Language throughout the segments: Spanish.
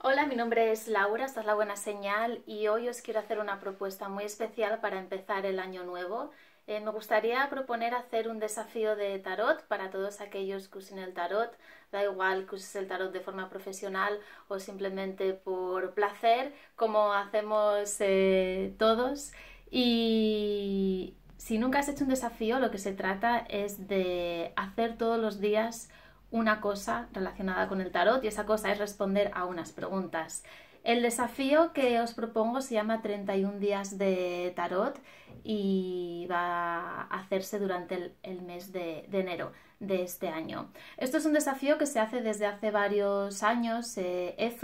Hola, mi nombre es Laura, esta es La Buena Señal y hoy os quiero hacer una propuesta muy especial para empezar el año nuevo. Eh, me gustaría proponer hacer un desafío de tarot para todos aquellos que usen el tarot. Da igual que uses el tarot de forma profesional o simplemente por placer, como hacemos eh, todos. Y si nunca has hecho un desafío, lo que se trata es de hacer todos los días una cosa relacionada con el tarot y esa cosa es responder a unas preguntas. El desafío que os propongo se llama 31 días de tarot y va a hacerse durante el, mes de, enero de este año. Esto es un desafío que se hace desde hace varios años. Eh,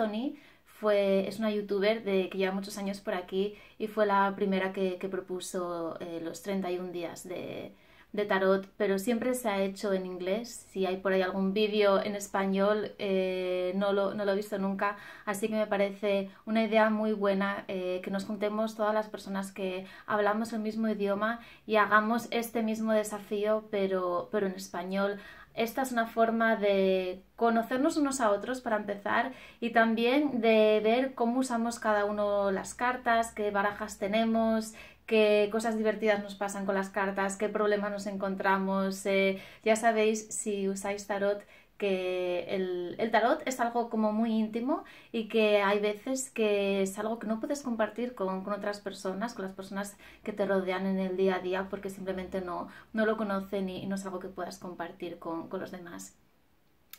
fue, es una youtuber de, que lleva muchos años por aquí y fue la primera que, propuso eh, los 31 días de, de tarot, pero siempre se ha hecho en inglés. Si hay por ahí algún vídeo en español, eh, no, lo, no, lo, he visto nunca, así que me parece una idea muy buena eh, que nos juntemos todas las personas que hablamos el mismo idioma y hagamos este mismo desafío, pero, pero en español. Esta es una forma de conocernos unos a otros para empezar y también de ver cómo usamos cada uno las cartas, qué barajas tenemos, qué cosas divertidas nos pasan con las cartas, qué problemas nos encontramos. Eh, ya sabéis, si usáis tarot, que el, tarot es algo como muy íntimo y que hay veces que es algo que no puedes compartir con, otras personas, con las personas que te rodean en el día a día, porque simplemente no, no lo conocen y, no es algo que puedas compartir con, con los demás.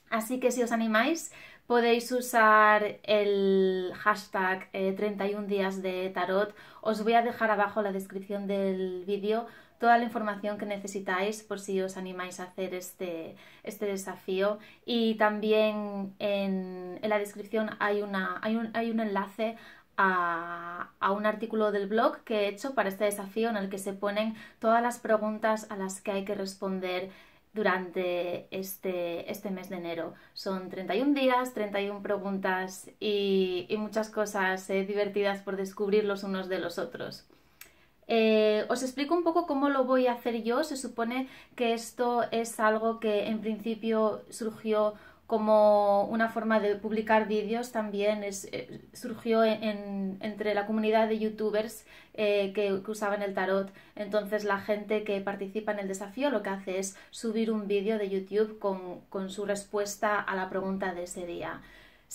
Así que si os animáis, podéis usar el hashtag 31 eh, días de tarot. Os voy a dejar abajo en la descripción del vídeo toda la información que necesitáis por si os animáis a hacer este, este desafío. Y también en, la descripción hay, una, hay, un, hay un enlace a, a, un artículo del blog que he hecho para este desafío en el que se ponen todas las preguntas a las que hay que responder durante este, este mes de enero. Son 31 días, 31 preguntas y, muchas cosas eh, divertidas por descubrir los unos de los otros. Eh, os explico un poco cómo lo voy a hacer yo. Se supone que esto es algo que en principio surgió como una forma de publicar vídeos también es, eh, surgió entre la comunidad de youtubers eh, que, usaban el tarot. Entonces la gente que participa en el desafío lo que hace es subir un vídeo de YouTube con, con su respuesta a la pregunta de ese día.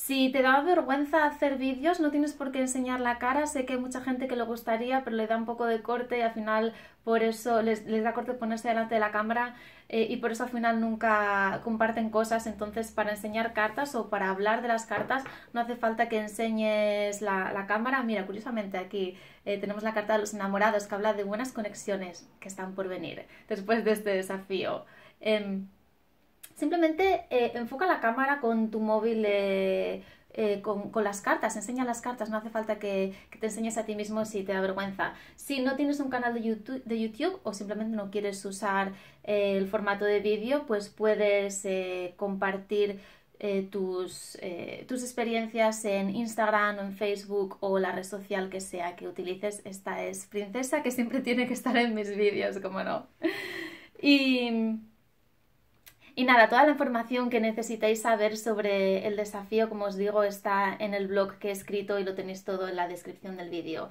Si te da vergüenza hacer vídeos, no tienes por qué enseñar la cara. Sé que hay mucha gente que le gustaría, pero le da un poco de corte y al final por eso les, da corte ponerse delante de la cámara eh, y por eso al final nunca comparten cosas. Entonces, para enseñar cartas o para hablar de las cartas, no hace falta que enseñes la, cámara. Mira, curiosamente aquí eh, tenemos la carta de los enamorados que habla de buenas conexiones que están por venir después de este desafío. Em, Simplemente eh, enfoca la cámara con tu móvil eh, eh, con, las cartas, enseña las cartas, no hace falta que, te enseñes a ti mismo si te da vergüenza. Si no tienes un canal de YouTube, de YouTube o simplemente no quieres usar el formato de vídeo, pues puedes compartir tus, tus, experiencias en Instagram en Facebook o la red social que sea que utilices. Esta es Princesa, que siempre tiene que estar en mis vídeos, como no. Y y nada, toda la información que necesitáis saber sobre el desafío, como os digo, está en el blog que he escrito y lo tenéis todo en la descripción del vídeo.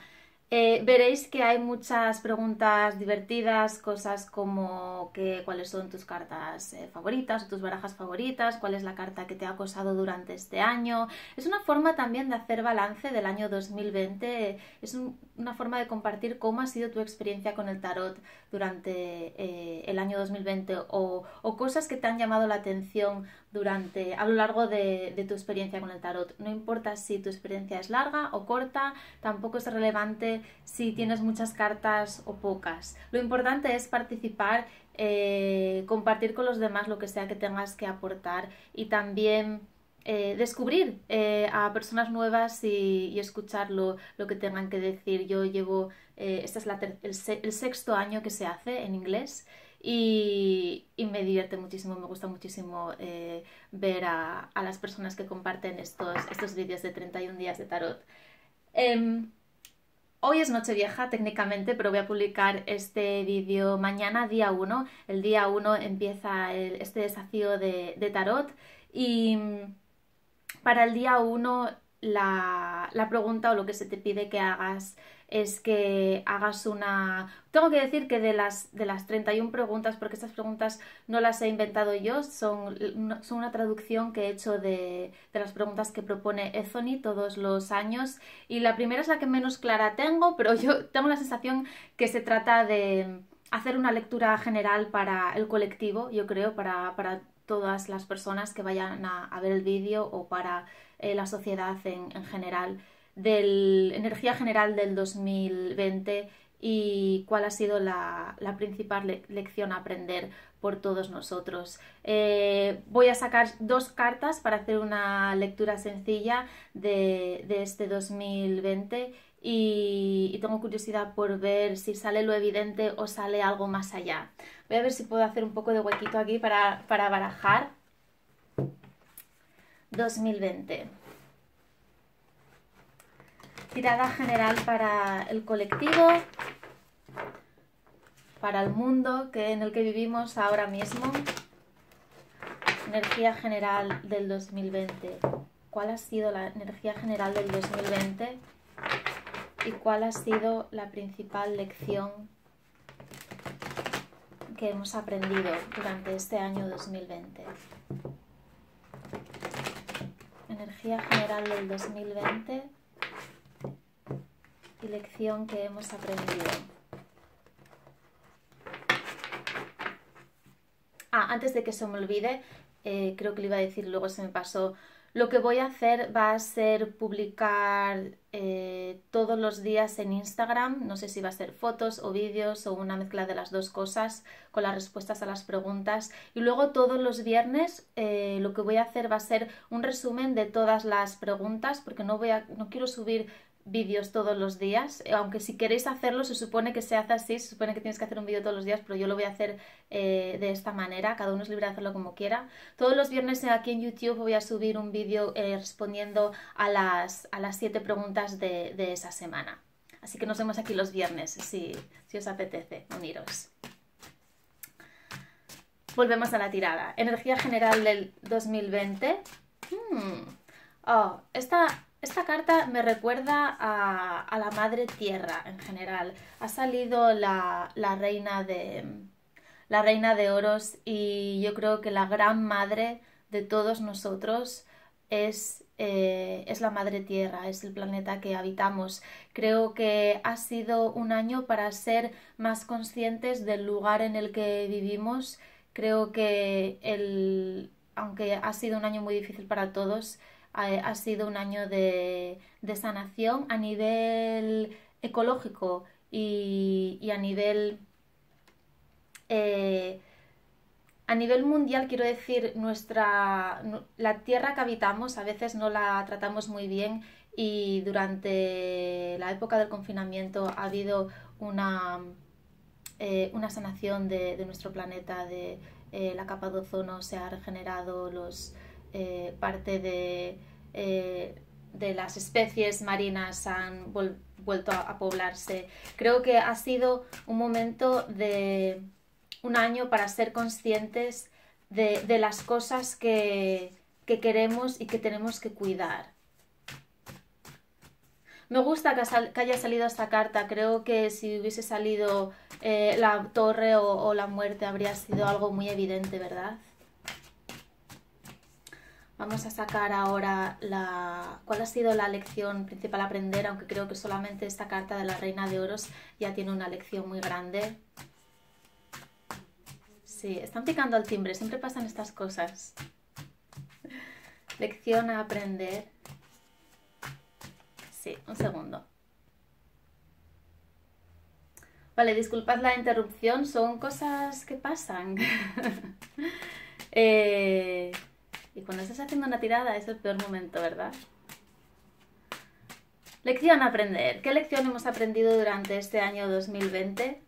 Eh, veréis que hay muchas preguntas divertidas, cosas como que, cuáles son tus cartas eh, favoritas o tus barajas favoritas, cuál es la carta que te ha acosado durante este año. Es una forma también de hacer balance del año 2020, es una forma de compartir cómo ha sido tu experiencia con el tarot durante eh, el año 2020 o, o, cosas que te han llamado la atención durante, a lo largo de, tu experiencia con el tarot. No importa si tu experiencia es larga o corta, tampoco es relevante si tienes muchas cartas o pocas. Lo importante es participar, eh, compartir con los demás lo que sea que tengas que aportar y también eh, descubrir eh, a personas nuevas y, escuchar lo, que tengan que decir. Yo llevo, este es el, sexto año que se hace en inglés y, me divierte muchísimo, me gusta muchísimo ver a, las personas que comparten estos, estos vídeos de 31 días de tarot. Em, Hoy es Nochevieja técnicamente, pero voy a publicar este vídeo mañana, día 1. El día 1 empieza este desafío de, tarot y mm, para el día 1 la, la pregunta o lo que se te pide que hagas es que hagas una... Tengo que decir que de las, de las 31 preguntas, porque estas preguntas no las he inventado yo, son, son una traducción que he hecho de, de las preguntas que propone Ethony todos los años. Y la primera es la que menos clara tengo, pero yo tengo la sensación que se trata de hacer una lectura general para el colectivo, yo creo, para, para todas las personas que vayan a, ver el vídeo o para eh, la sociedad en, en general del energía general del 2020 y cuál ha sido la, principal lección a aprender por todos nosotros. Eh, voy a sacar dos cartas para hacer una lectura sencilla de, este 2020 y, tengo curiosidad por ver si sale lo evidente o sale algo más allá. Voy a ver si puedo hacer un poco de huequito aquí para, para barajar. 2020 tirada general para el colectivo, para el mundo que, en el que vivimos ahora mismo. Energía general del 2020. ¿Cuál ha sido la energía general del 2020? ¿Y cuál ha sido la principal lección que hemos aprendido durante este año 2020? Energía general del 2020 y lección que hemos aprendido. Ah, antes de que se me olvide, eh, creo que le iba a decir, luego se me pasó. Lo que voy a hacer va a ser publicar eh, todos los días en Instagram, no sé si va a ser fotos o vídeos o una mezcla de las dos cosas con las respuestas a las preguntas. Y luego todos los viernes eh, lo que voy a hacer va a ser un resumen de todas las preguntas porque no, voy a, no quiero subir vídeos todos los días, eh, aunque si queréis hacerlo se supone que se hace así, se supone que tienes que hacer un vídeo todos los días, pero yo lo voy a hacer eh, de esta manera, cada uno es libre de hacerlo como quiera. Todos los viernes aquí en YouTube voy a subir un vídeo eh, respondiendo a las, a las siete preguntas de, de, esa semana. Así que nos vemos aquí los viernes, si, si os apetece uniros. Volvemos a la tirada. Energía general del 2020. Hmm. Oh, esta esta carta me recuerda a, la madre tierra en general. Ha salido la, reina de la reina de oros y yo creo que la gran madre de todos nosotros es, eh, es la madre tierra, es el planeta que habitamos. Creo que ha sido un año para ser más conscientes del lugar en el que vivimos. Creo que el, aunque ha sido un año muy difícil para todos, ha, sido un año de, sanación a nivel ecológico y, a nivel eh, a nivel mundial quiero decir nuestra la tierra que habitamos a veces no la tratamos muy bien y durante la época del confinamiento ha habido una eh, una sanación de, nuestro planeta de eh, la capa de ozono se ha regenerado los eh, parte de, eh, de, las especies marinas han vuelto a, poblarse. Creo que ha sido un momento de un año para ser conscientes de, las cosas que, queremos y que tenemos que cuidar. Me gusta que, haya salido esta carta. Creo que si hubiese salido eh, la torre o, la muerte habría sido algo muy evidente, ¿verdad? Vamos a sacar ahora la, cuál ha sido la lección principal a aprender, aunque creo que solamente esta carta de la Reina de Oros ya tiene una lección muy grande. Sí, están picando al timbre, siempre pasan estas cosas. Lección a aprender. Sí, un segundo. Vale, disculpad la interrupción, son cosas que pasan. eh, y cuando estás haciendo una tirada es el peor momento, ¿verdad? Lección a aprender. ¿Qué lección hemos aprendido durante este año 2020?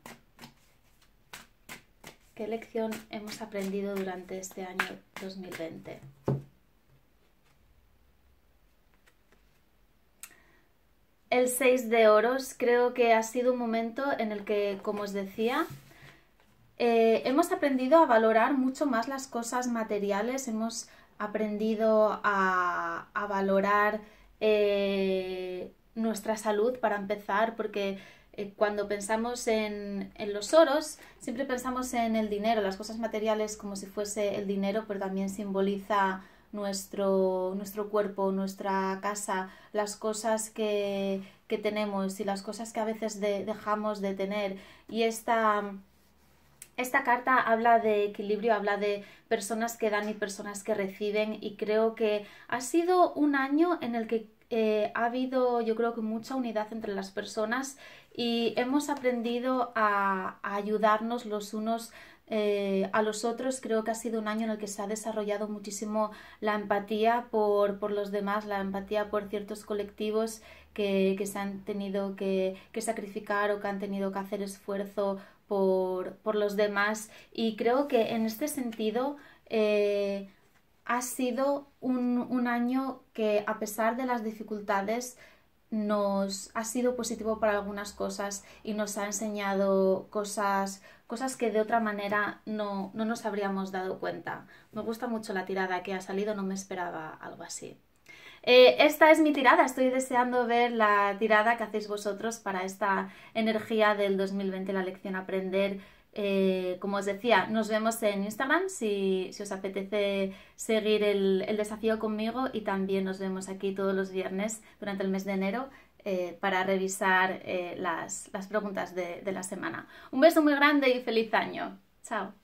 ¿Qué lección hemos aprendido durante este año 2020? El 6 de oros creo que ha sido un momento en el que, como os decía, eh, hemos aprendido a valorar mucho más las cosas materiales, hemos aprendido a, valorar eh, nuestra salud para empezar, porque eh, cuando pensamos en, en, los oros, siempre pensamos en el dinero, las cosas materiales como si fuese el dinero, pero también simboliza nuestro, nuestro cuerpo, nuestra casa, las cosas que, que tenemos y las cosas que a veces dejamos de tener. Y esta, esta carta habla de equilibrio, habla de personas que dan y personas que reciben y creo que ha sido un año en el que eh, ha habido yo creo que mucha unidad entre las personas y hemos aprendido a, ayudarnos los unos eh, a los otros. Creo que ha sido un año en el que se ha desarrollado muchísimo la empatía por, por los demás, la empatía por ciertos colectivos que, que se han tenido que, que, sacrificar o que han tenido que hacer esfuerzo por, por los demás. Y creo que en este sentido eh, ha sido un, un año que a pesar de las dificultades nos ha sido positivo para algunas cosas y nos ha enseñado cosas, cosas que de otra manera no, no nos habríamos dado cuenta. Me gusta mucho la tirada que ha salido, no me esperaba algo así. Eh, esta es mi tirada, estoy deseando ver la tirada que hacéis vosotros para esta energía del 2020, la lección aprender. Eh, como os decía, nos vemos en Instagram si, os apetece seguir el, desafío conmigo y también nos vemos aquí todos los viernes durante el mes de enero eh, para revisar las, las, preguntas de, de la semana. Un beso muy grande y feliz año. Chao.